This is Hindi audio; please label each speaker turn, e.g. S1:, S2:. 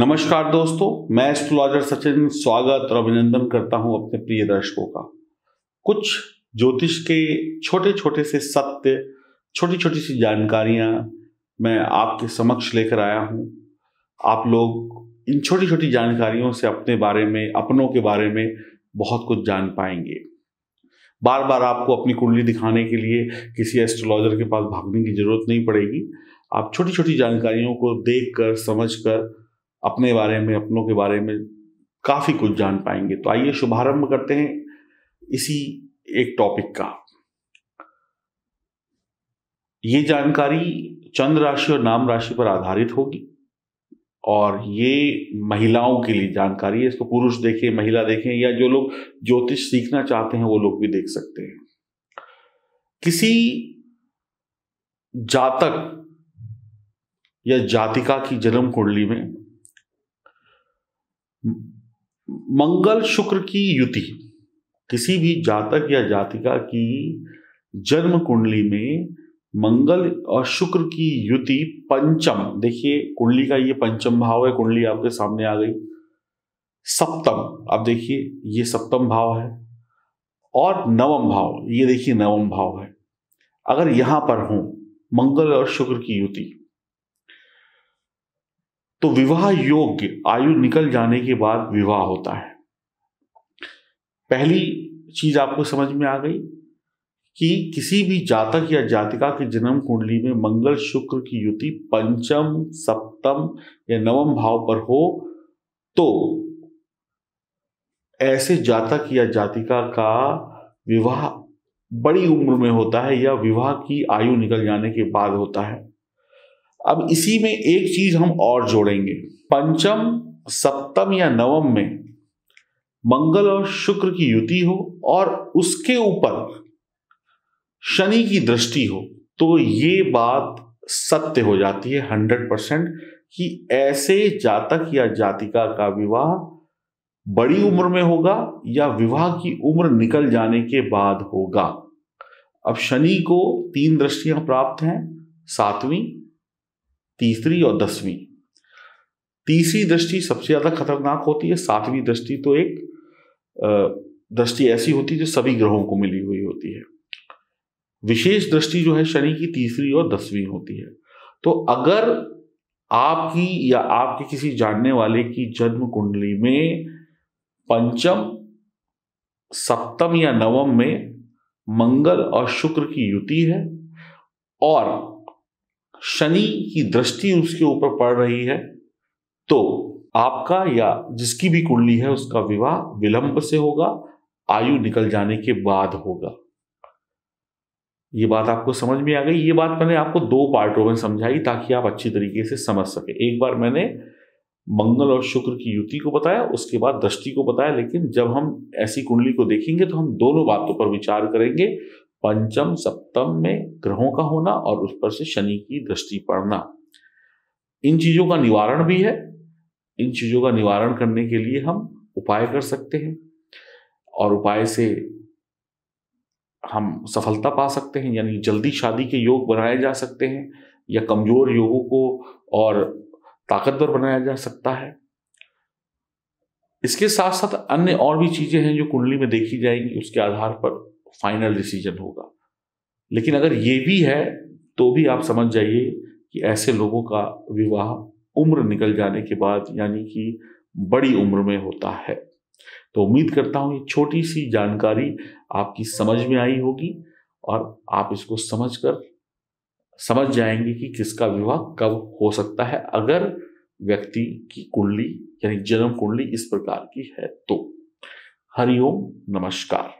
S1: नमस्कार दोस्तों, मैं एस्ट्रोलॉजर सचिन स्वागत और अभिनंदन करता हूँ अपने प्रिय दर्शकों का। कुछ ज्योतिष के छोटे छोटे से सत्य छोटी छोटी सी जानकारियाँ मैं आपके समक्ष लेकर आया हूँ। आप लोग इन छोटी छोटी जानकारियों से अपने बारे में, अपनों के बारे में बहुत कुछ जान पाएँगे। बार बार आपको अपनी कुंडली दिखाने के लिए किसी एस्ट्रोलॉजर के पास भागने की ज़रूरत नहीं पड़ेगी। आप छोटी छोटी जानकारियों को देख कर समझ कर अपने बारे में, अपनों के बारे में काफ़ी कुछ जान पाएँगे। तो आइए शुभारंभ करते हैं इसी एक टॉपिक का। ये जानकारी चंद्र राशि और नाम राशि पर आधारित होगी और ये महिलाओं के लिए जानकारी है। इसको पुरुष देखें, महिला देखें या जो लोग ज्योतिष सीखना चाहते हैं वो लोग भी देख सकते हैं। किसी जातक या जातिका की जन्म कुंडली में मंगल शुक्र की युति। किसी भी जातक या जातिका की जन्म कुंडली में मंगल और शुक्र की युति पंचम। देखिए, कुंडली का ये पंचम भाव है, कुंडली आपके सामने आ गई। सप्तम अब देखिए, ये सप्तम भाव है। और नवम भाव, ये देखिए नवम भाव है। अगर यहाँ पर हो, मंगल और शुक्र की युति तो विवाह योग्य, आयु निकल जाने के बाद विवाह होता है। पहली चीज़ आपको समझ में आ गई कि किसी भी जातक या जातिका की जन्म कुंडली में मंगल शुक्र की युति पंचम, सप्तम या नवम भाव पर हो तो ऐसे जातक या जातिका का विवाह बड़ी उम्र में होता है या विवाह की आयु निकल जाने के बाद होता है। अब इसी में एक चीज़ हम और जोड़ेंगे। पंचम, सप्तम या नवम में मंगल और शुक्र की युति हो और उसके ऊपर शनि की दृष्टि हो तो ये बात सत्य हो जाती है हंड्रेड परसेंट कि ऐसे जातक या जातिका का विवाह बड़ी उम्र में होगा या विवाह की उम्र निकल जाने के बाद होगा। अब शनि को तीन दृष्टियाँ प्राप्त हैं, सातवीं तीसरी और दसवीं। तीसरी दृष्टि सबसे ज़्यादा खतरनाक होती है, सातवीं दृष्टि तो एक दृष्टि ऐसी होती है जो सभी ग्रहों को मिली हुई होती है। विशेष दृष्टि जो है शनि की तीसरी और दसवीं होती है। तो अगर आपकी या आपके किसी जानने वाले की जन्म कुंडली में पंचम, सप्तम या नवम में मंगल और शुक्र की युति है और शनि की दृष्टि उसके ऊपर पड़ रही है तो आपका या जिसकी भी कुंडली है, उसका विवाह विलंब से होगा, आयु निकल जाने के बाद होगा। ये बात आपको समझ में आ गई। ये बात मैंने आपको दो पार्टों में समझाई ताकि आप अच्छी तरीके से समझ सके। एक बार मैंने मंगल और शुक्र की युति को बताया, उसके बाद दृष्टि को बताया, लेकिन जब हम ऐसी कुंडली को देखेंगे तो हम दोनों बातों पर विचार करेंगे पंचम सप्तम में ग्रहों का होना और उस पर से शनि की दृष्टि पड़ना। इन चीज़ों का निवारण भी है। इन चीज़ों का निवारण करने के लिए हम उपाय कर सकते हैं और उपाय से हम सफलता पा सकते हैं, यानी जल्दी शादी के योग बनाए जा सकते हैं या कमज़ोर योगों को और ताकतवर बनाया जा सकता है। इसके साथ साथ अन्य और भी चीज़ें हैं जो कुंडली में देखी जाएँगी, उसके आधार पर फाइनल डिसीज़न होगा। लेकिन अगर ये भी है तो भी आप समझ जाइए कि ऐसे लोगों का विवाह उम्र निकल जाने के बाद यानी कि बड़ी उम्र में होता है। तो उम्मीद करता हूँ ये छोटी सी जानकारी आपकी समझ में आई होगी और आप इसको समझकर समझ जाएँगे कि किसका विवाह कब हो सकता है, अगर व्यक्ति की कुंडली यानी जन्म कुंडली इस प्रकार की है तो। हरिओम नमस्कार।